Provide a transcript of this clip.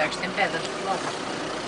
lugares tem pedras por.